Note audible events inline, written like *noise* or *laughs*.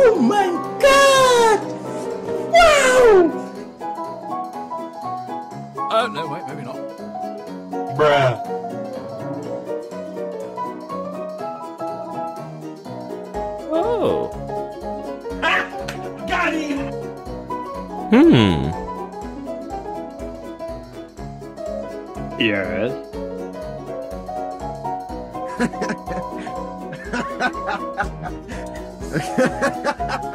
Oh my god! Wow! Oh, no, wait, maybe not. Bruh. Oh. Got him. Hmm. Yes. *laughs* Okay. *laughs*